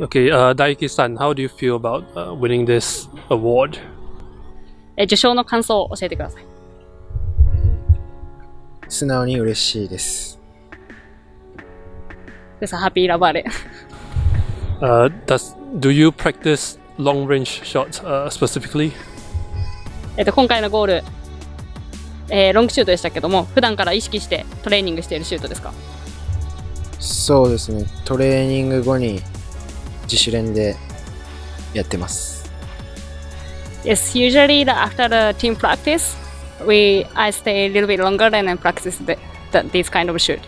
Okay, uh, Daiki-san, how do you feel about uh, winning this award? え受賞の感想を教えてください。素直に嬉しいです。でさ、ハッピーラバーレ。Uh, does do you practice long range shots uh, specifically? えっと、今回のゴール、えーロングシュートでしたけども、普段から意識してトレーニングしているシュートですかそうですね。トレーニング後に自主練でやってます。Yes, usually the, after the team practice, we I stay a little bit longer and then practice the, the, this kind of shoot.